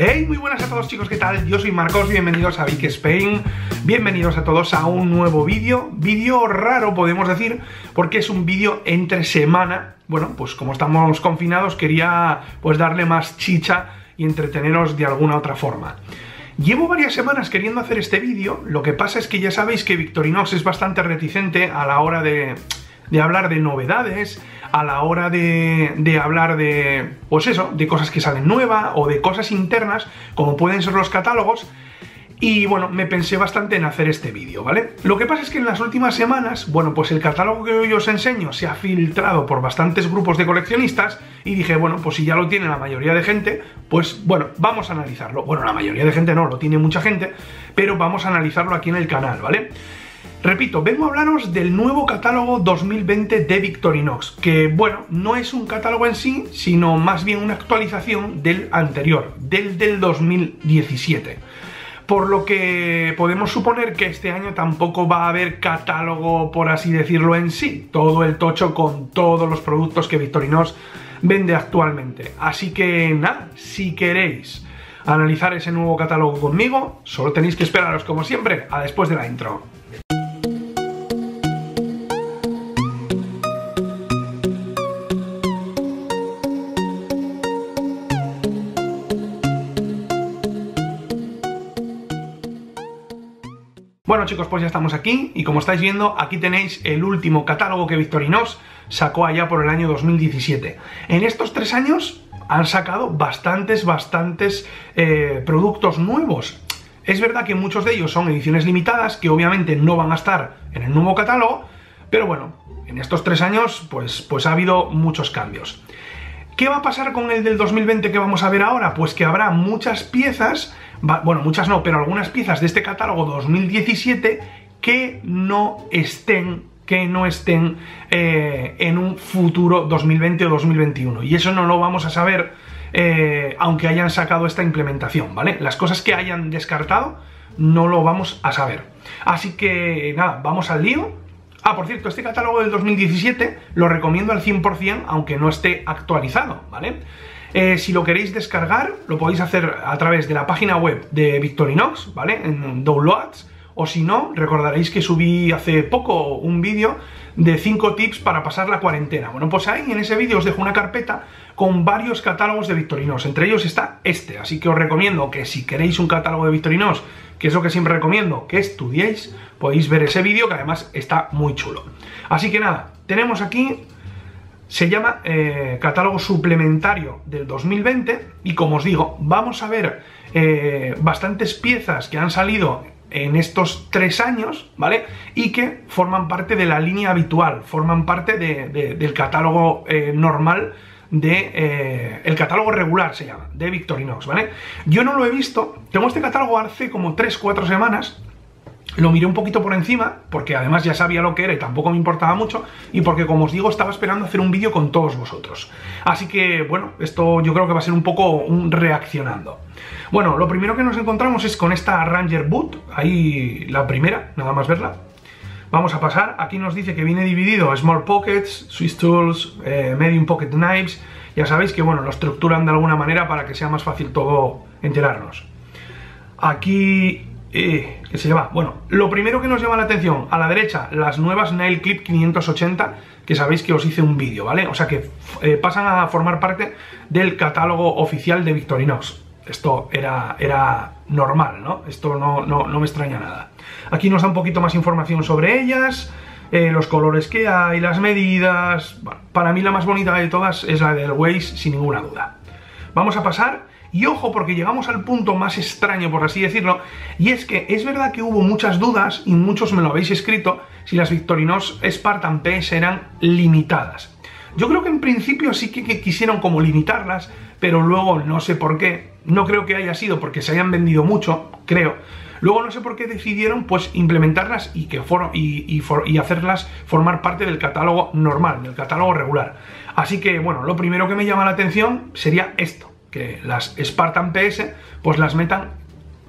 Hey, muy buenas a todos chicos, ¿qué tal? Yo soy Marcos, bienvenidos a Vic Spain. Bienvenidos a todos a un nuevo vídeo. Vídeo raro, podemos decir, porque es un vídeo entre semana. Bueno, pues como estamos confinados quería pues darle más chicha y entreteneros de alguna otra forma. Llevo varias semanas queriendo hacer este vídeo, lo que pasa es que ya sabéis que Victorinox es bastante reticente a la hora de, de hablar de novedades, a la hora de, hablar de, pues eso, de cosas que salen nuevas o de cosas internas, como pueden ser los catálogos, y bueno, me pensé bastante en hacer este vídeo, ¿vale? Lo que pasa es que en las últimas semanas, bueno, pues el catálogo que hoy os enseño se ha filtrado por bastantes grupos de coleccionistas y dije, bueno, pues si ya lo tiene la mayoría de gente, pues bueno, vamos a analizarlo. Bueno, la mayoría de gente no, lo tiene mucha gente, pero vamos a analizarlo aquí en el canal, ¿vale? Repito, vengo a hablaros del nuevo catálogo 2020 de Victorinox, que bueno, no es un catálogo en sí, sino más bien una actualización del anterior, del del 2017. Por lo que podemos suponer que este año tampoco va a haber catálogo, por así decirlo, en sí. Todo el tocho con todos los productos que Victorinox vende actualmente. Así que nada, si queréis analizar ese nuevo catálogo conmigo, solo tenéis que esperaros como siempre a después de la intro. Bueno chicos, pues ya estamos aquí y como estáis viendo, aquí tenéis el último catálogo que Victorinos sacó allá por el año 2017. En estos tres años han sacado bastantes, bastantes eh, productos nuevos. Es verdad que muchos de ellos son ediciones limitadas, que obviamente no van a estar en el nuevo catálogo, pero bueno, en estos tres años pues, pues ha habido muchos cambios. ¿Qué va a pasar con el del 2020 que vamos a ver ahora? Pues que habrá muchas piezas bueno, muchas no, pero algunas piezas de este catálogo 2017 que no estén que no estén eh, en un futuro 2020 o 2021. Y eso no lo vamos a saber eh, aunque hayan sacado esta implementación, ¿vale? Las cosas que hayan descartado no lo vamos a saber. Así que nada, vamos al lío. Ah, por cierto, este catálogo del 2017 lo recomiendo al 100% aunque no esté actualizado, ¿vale? Eh, si lo queréis descargar, lo podéis hacer a través de la página web de Victorinox, ¿vale? En Downloads. O si no, recordaréis que subí hace poco un vídeo de 5 tips para pasar la cuarentena. Bueno, pues ahí en ese vídeo os dejo una carpeta con varios catálogos de Victorinox. Entre ellos está este, así que os recomiendo que si queréis un catálogo de Victorinox, que es lo que siempre recomiendo, que estudiéis, podéis ver ese vídeo que además está muy chulo. Así que nada, tenemos aquí se llama eh, catálogo suplementario del 2020 y como os digo, vamos a ver eh, bastantes piezas que han salido en estos tres años, ¿vale? Y que forman parte de la línea habitual, forman parte del catálogo eh, normal de el catálogo regular se llama, de Victorinox, ¿vale? Yo no lo he visto, tengo este catálogo hace como 3-4 semanas lo miré un poquito por encima, porque además ya sabía lo que era y tampoco me importaba mucho, y porque como os digo, estaba esperando hacer un vídeo con todos vosotros. Así que, bueno, esto yo creo que va a ser un poco un reaccionando. Bueno, lo primero que nos encontramos es con esta Ranger Boot, ahí la primera, nada más verla. Vamos a pasar, aquí nos dice que viene dividido Small Pockets, Swiss Tools, eh, Medium Pocket Knives, ya sabéis que bueno, lo estructuran de alguna manera para que sea más fácil todo enterarnos. Aquí eh, ¿Qué se llama? Bueno, lo primero que nos llama la atención, a la derecha, las nuevas Nail Clip 580, que sabéis que os hice un vídeo, ¿vale? O sea que eh, pasan a formar parte del catálogo oficial de Victorinox. Esto era, era normal, ¿no? Esto no, no, me extraña nada. Aquí nos da un poquito más información sobre ellas, eh, los colores que hay, las medidas... para mí la más bonita de todas es la del Waze, sin ninguna duda. Vamos a pasar y ojo porque llegamos al punto más extraño, por así decirlo, y es que es verdad que hubo muchas dudas, y muchos me lo habéis escrito, si las Victorinos Spartan PS eran limitadas. Yo creo que en principio sí que quisieron como limitarlas, pero luego no sé por qué, no creo que haya sido porque se hayan vendido mucho, creo. Luego no sé por qué decidieron pues implementarlas y, que y, y hacerlas formar parte del catálogo normal, del catálogo regular. Así que bueno, lo primero que me llama la atención sería esto que las Spartan PS pues las metan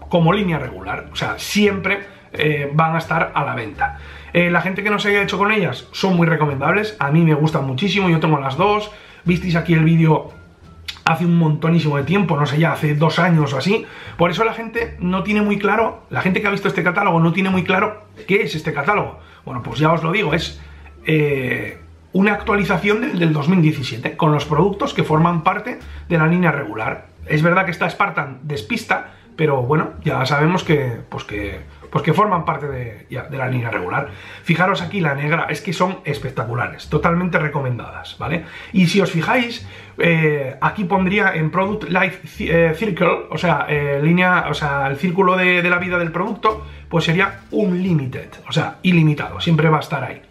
como línea regular, o sea, siempre eh, van a estar a la venta. Eh, la gente que no se haya hecho con ellas son muy recomendables, a mí me gustan muchísimo, yo tengo las dos, visteis aquí el vídeo hace un montonísimo de tiempo, no sé ya, hace dos años o así. Por eso la gente no tiene muy claro, la gente que ha visto este catálogo no tiene muy claro qué es este catálogo. Bueno, pues ya os lo digo, es eh, una actualización del, del 2017 con los productos que forman parte de la línea regular. Es verdad que esta Spartan despista, pero bueno, ya sabemos que, pues que pues que forman parte de, la línea regular. Fijaros aquí la negra, es que son espectaculares, totalmente recomendadas, ¿vale? Y si os fijáis, eh, aquí pondría en Product Life eh, Circle, o sea, eh, línea, o sea, el círculo de, de la vida del producto, pues sería unlimited, o sea, ilimitado, siempre va a estar ahí.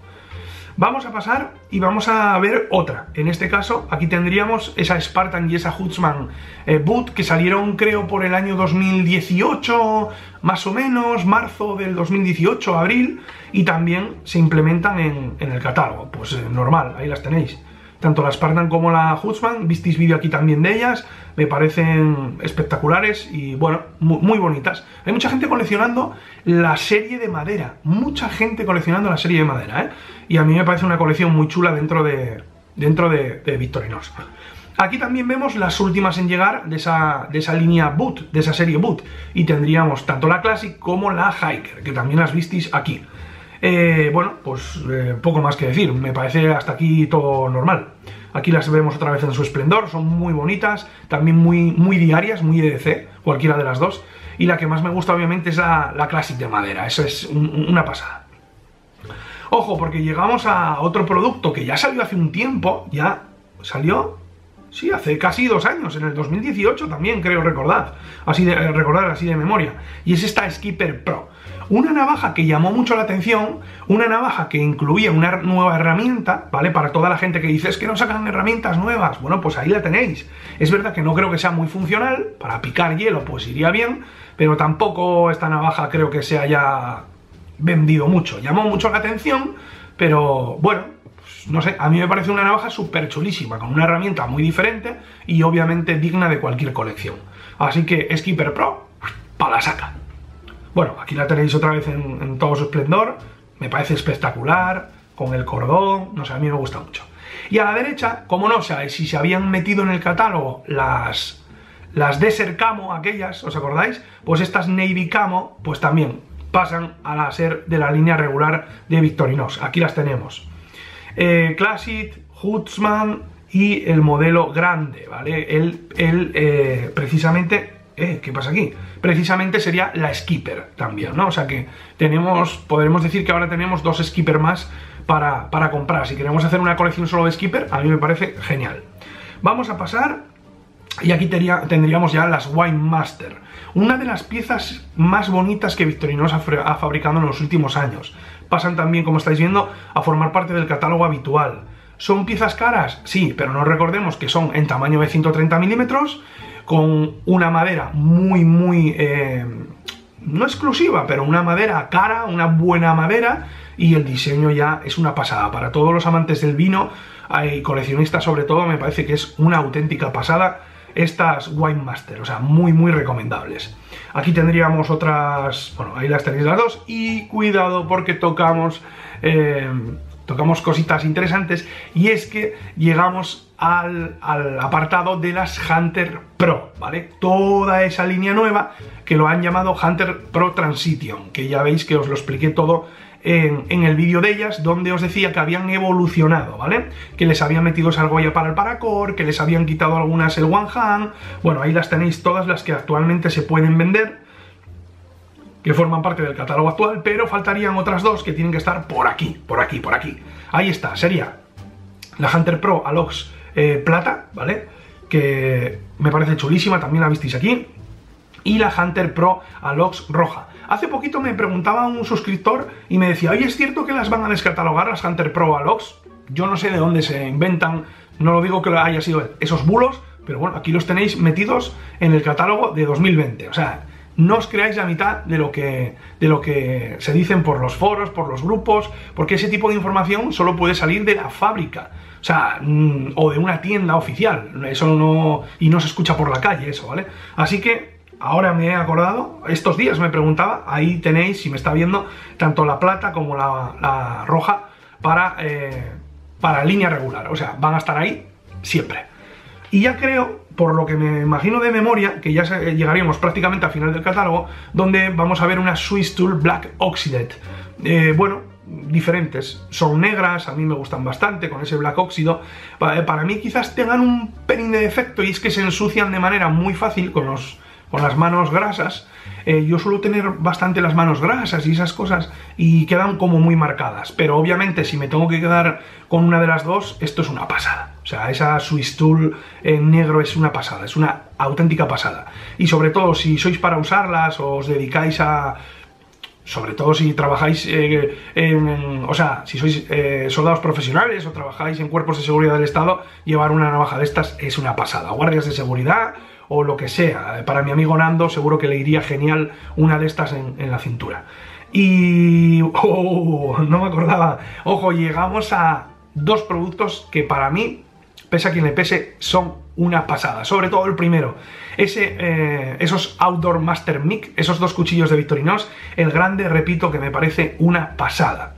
Vamos a pasar y vamos a ver otra. En este caso, aquí tendríamos esa Spartan y esa Hutzman eh, Boot que salieron creo por el año 2018, más o menos, marzo del 2018, abril, y también se implementan en, el catálogo. Pues eh, normal, ahí las tenéis tanto la Spartan como la Hutzman, visteis vídeo aquí también de ellas, me parecen espectaculares y bueno, muy, bonitas. Hay mucha gente coleccionando la serie de madera, mucha gente coleccionando la serie de madera, ¿eh? Y a mí me parece una colección muy chula dentro de, dentro de, Victorinos. Aquí también vemos las últimas en llegar de esa, de esa línea Boot, de esa serie Boot, y tendríamos tanto la Classic como la Hiker, que también las visteis aquí. Eh, bueno, pues eh, poco más que decir, me parece hasta aquí todo normal. Aquí las vemos otra vez en su esplendor, son muy bonitas, también muy, muy diarias, muy EDC, cualquiera de las dos. Y la que más me gusta obviamente es la, la Classic de madera, eso es una pasada. Ojo, porque llegamos a otro producto que ya salió hace un tiempo, ya salió, sí, hace casi dos años, en el 2018 también creo recordar, así de, recordar así de memoria, y es esta Skipper Pro. Una navaja que llamó mucho la atención, una navaja que incluía una nueva herramienta, ¿vale? Para toda la gente que dice, es que no sacan herramientas nuevas. Bueno, pues ahí la tenéis. Es verdad que no creo que sea muy funcional, para picar hielo pues iría bien, pero tampoco esta navaja creo que se haya vendido mucho. Llamó mucho la atención, pero bueno, pues, no sé, a mí me parece una navaja súper chulísima, con una herramienta muy diferente y obviamente digna de cualquier colección. Así que Skipper Pro, para la saca. Bueno, aquí la tenéis otra vez en, todo su esplendor, me parece espectacular, con el cordón, no sé, a mí me gusta mucho. Y a la derecha, como no, sea, si se habían metido en el catálogo las, las Desert Camo, aquellas, ¿os acordáis? Pues estas Navy Camo, pues también pasan a ser de la línea regular de Victorinos. Aquí las tenemos. Eh, Classic, Hutzman y el modelo grande, ¿vale? El eh, precisamente eh, ¿qué pasa aquí? Precisamente sería la Skipper también, ¿no? O sea que tenemos, podremos decir que ahora tenemos dos Skipper más para, para comprar. Si queremos hacer una colección solo de Skipper, a mí me parece genial. Vamos a pasar, y aquí tendríamos ya las Wine Master. Una de las piezas más bonitas que Victorinos ha, ha fabricado en los últimos años. Pasan también, como estáis viendo, a formar parte del catálogo habitual. ¿Son piezas caras? Sí, pero no recordemos que son en tamaño de 130 milímetros con una madera muy, muy... Eh, no exclusiva, pero una madera cara, una buena madera, y el diseño ya es una pasada. Para todos los amantes del vino y coleccionistas sobre todo, me parece que es una auténtica pasada estas Wine Master, o sea, muy, muy recomendables. Aquí tendríamos otras, bueno, ahí las tenéis las dos, y cuidado porque tocamos... Eh, tocamos cositas interesantes y es que llegamos al, apartado de las Hunter Pro, ¿vale? Toda esa línea nueva que lo han llamado Hunter Pro Transition, que ya veis que os lo expliqué todo en, el vídeo de ellas, donde os decía que habían evolucionado, ¿vale? Que les habían metido esa argolla para el paracord, que les habían quitado algunas el One Hand, bueno, ahí las tenéis todas las que actualmente se pueden vender, que forman parte del catálogo actual, pero faltarían otras dos que tienen que estar por aquí, por aquí, por aquí. Ahí está, sería la Hunter Pro Alox eh, Plata, ¿vale? Que me parece chulísima, también la visteis aquí. Y la Hunter Pro Alox Roja. Hace poquito me preguntaba un suscriptor y me decía, oye, ¿es cierto que las van a descatalogar las Hunter Pro Alox? Yo no sé de dónde se inventan, no lo digo que haya sido esos bulos, pero bueno, aquí los tenéis metidos en el catálogo de 2020. O sea, no os creáis la mitad de lo que, de lo que se dicen por los foros, por los grupos, porque ese tipo de información solo puede salir de la fábrica. O sea, mm, o de una tienda oficial. Eso no. Y no se escucha por la calle, eso, ¿vale? Así que. Ahora me he acordado, estos días me preguntaba, ahí tenéis, si me está viendo, tanto la plata como la, roja para, eh, para línea regular. O sea, van a estar ahí siempre. Y ya creo, por lo que me imagino de memoria, que ya llegaríamos prácticamente al final del catálogo, donde vamos a ver una Swiss Tool Black Oxided. Eh, bueno, diferentes. Son negras, a mí me gustan bastante, con ese black óxido. Para, mí quizás tengan un pelín de defecto y es que se ensucian de manera muy fácil con, los, con las manos grasas. Eh, yo suelo tener bastante las manos grasas y esas cosas y quedan como muy marcadas. Pero obviamente si me tengo que quedar con una de las dos, esto es una pasada. O sea, esa Swiss Tool en negro es una pasada, es una auténtica pasada. Y sobre todo si sois para usarlas o os dedicáis a sobre todo si trabajáis eh, en, o sea, si sois eh, soldados profesionales o trabajáis en cuerpos de seguridad del Estado, llevar una navaja de estas es una pasada. Guardias de seguridad o lo que sea. Para mi amigo Nando seguro que le iría genial una de estas en, la cintura. Y... Oh, no me acordaba. Ojo, llegamos a dos productos que para mí, pese a quien le pese, son una pasada. Sobre todo el primero. Ese, eh, esos Outdoor Master Mic, esos dos cuchillos de Victorinos, el grande, repito, que me parece una pasada.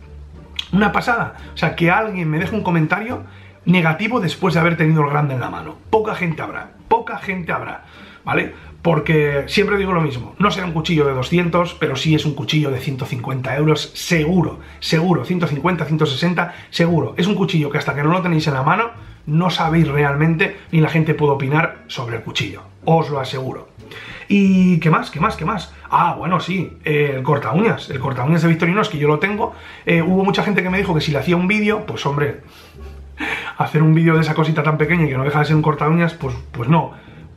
Una pasada. O sea, que alguien me deje un comentario negativo después de haber tenido el grande en la mano. Poca gente habrá, poca gente habrá, ¿vale? Porque siempre digo lo mismo, no será un cuchillo de 200, pero sí es un cuchillo de 150 euros, seguro, seguro, 150, 160, seguro. Es un cuchillo que hasta que no lo tenéis en la mano, no sabéis realmente ni la gente puede opinar sobre el cuchillo, os lo aseguro. ¿Y qué más? ¿Qué más? ¿Qué más? Ah, bueno, sí, el corta uñas, el corta uñas de Victorinos, que yo lo tengo. Eh, hubo mucha gente que me dijo que si le hacía un vídeo, pues hombre, hacer un vídeo de esa cosita tan pequeña y que no deja de ser un corta uñas, pues, pues no.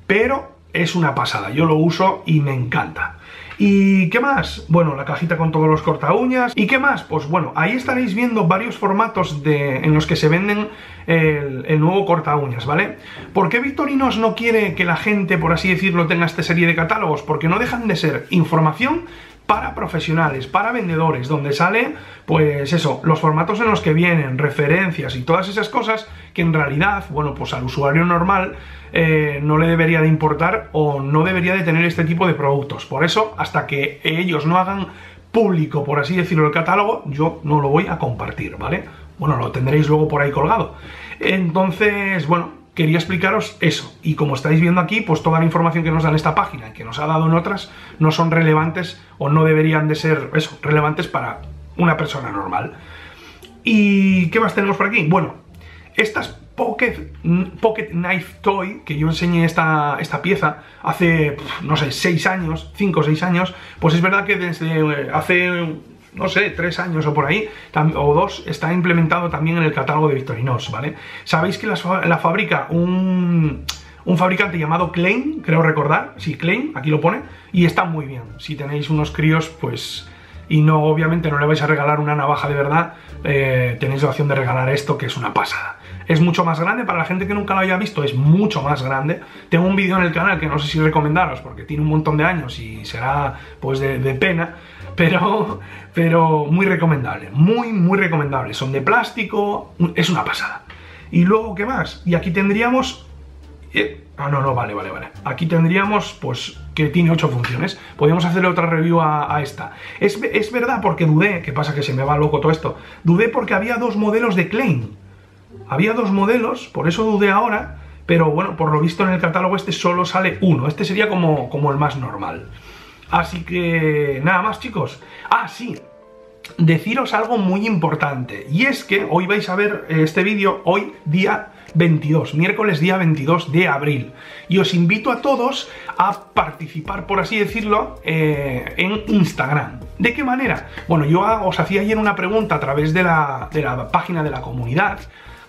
Pero es una pasada, yo lo uso y me encanta. ¿Y qué más? Bueno, la cajita con todos los corta uñas. ¿Y qué más? Pues bueno, ahí estaréis viendo varios formatos de, en los que se venden el, nuevo corta uñas, ¿vale? ¿Por qué Victorinos no quiere que la gente, por así decirlo, tenga esta serie de catálogos? Porque no dejan de ser información para profesionales, para vendedores, donde sale, pues eso, los formatos en los que vienen, referencias y todas esas cosas que en realidad, bueno, pues al usuario normal eh, no le debería de importar o no debería de tener este tipo de productos. Por eso, hasta que ellos no hagan público, por así decirlo, el catálogo, yo no lo voy a compartir, ¿vale? Bueno, lo tendréis luego por ahí colgado. Entonces, bueno, quería explicaros eso. Y como estáis viendo aquí, pues toda la información que nos da en esta página y que nos ha dado en otras no son relevantes o no deberían de ser, eso, relevantes para una persona normal. ¿Y qué más tenemos por aquí? Bueno, estas Pocket, Pocket Knife Toy, que yo enseñé esta, esta pieza hace, no sé, 6 años, 5 o 6 años, pues es verdad que desde eh, hace no sé, tres años o por ahí, o dos, está implementado también en el catálogo de Victorinos, ¿vale? Sabéis que la, fabrica un, un, fabricante llamado Klein, creo recordar, sí, Klein, aquí lo pone, y está muy bien. Si tenéis unos críos, pues... Y no, obviamente no le vais a regalar una navaja de verdad, eh, tenéis la opción de regalar esto, que es una pasada. Es mucho más grande, para la gente que nunca lo haya visto, es mucho más grande. Tengo un vídeo en el canal que no sé si recomendaros, porque tiene un montón de años y será pues de pena, pero, pero muy recomendable, muy, muy recomendable. Son de plástico, es una pasada. Y luego, ¿qué más? Y aquí tendríamos... Eh, ah, no, no, vale, vale, vale. Aquí tendríamos, pues, que tiene ocho funciones. Podríamos hacerle otra review a, esta. Es, es, verdad porque dudé, que pasa que se me va loco todo esto, dudé porque había dos modelos de Klein. Había dos modelos, por eso dudé ahora, pero bueno, por lo visto en el catálogo este solo sale uno. Este sería como, como el más normal. Así que nada más chicos. Ah, sí, deciros algo muy importante. Y es que hoy vais a ver este vídeo, hoy día 22, miércoles día 22 de abril. Y os invito a todos a participar, por así decirlo, eh, en Instagram. ¿De qué manera? Bueno, yo os hacía ayer una pregunta a través de la, de la página de la comunidad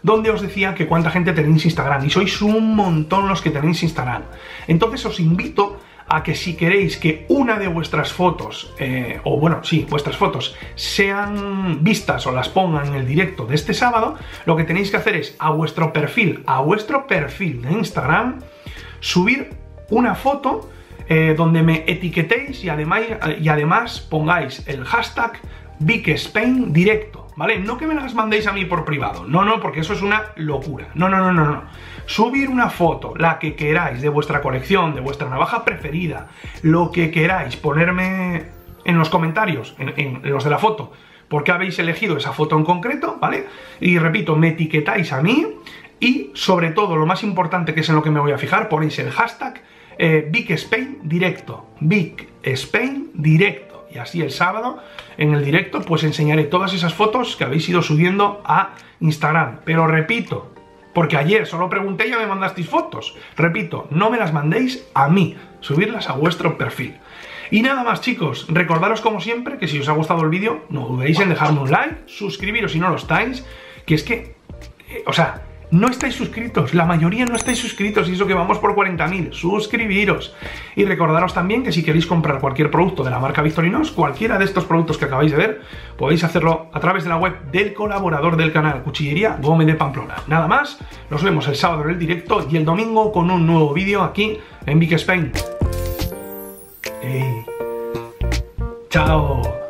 donde os decía que cuánta gente tenéis Instagram y sois un montón los que tenéis Instagram. Entonces os invito que si queréis que una de vuestras fotos, eh, o bueno, sí, vuestras fotos, sean vistas o las pongan en el directo de este sábado, lo que tenéis que hacer es a vuestro perfil, a vuestro perfil de Instagram, subir una foto eh, donde me etiquetéis y además, y además pongáis el hashtag Spain directo. ¿Vale? No que me las mandéis a mí por privado, no, no, porque eso es una locura. No, no, no, no, no. Subir una foto, la que queráis, de vuestra colección, de vuestra navaja preferida, lo que queráis, ponerme en los comentarios, en, los de la foto, por qué habéis elegido esa foto en concreto, ¿vale? Y repito, me etiquetáis a mí Y sobre todo, lo más importante que es en lo que me voy a fijar, ponéis el hashtag eh, directo. Big directo. Y así el sábado, en el directo, pues enseñaré todas esas fotos que habéis ido subiendo a Instagram. Pero repito, porque ayer solo pregunté y ya me mandasteis fotos. Repito, no me las mandéis a mí, subirlas a vuestro perfil. Y nada más chicos, recordaros como siempre que si os ha gustado el vídeo, no dudéis en dejarme un like, suscribiros si no lo estáis, que es que, eh, o sea, no estáis suscritos, la mayoría no estáis suscritos y eso que vamos por 40.000, suscribiros. Y recordaros también que si queréis comprar cualquier producto de la marca Victorinos, cualquiera de estos productos que acabáis de ver, podéis hacerlo a través de la web del colaborador del canal, Cuchillería Gómez de Pamplona. Nada más, nos vemos el sábado en el directo y el domingo con un nuevo vídeo aquí en Big Spain. ¡Chao!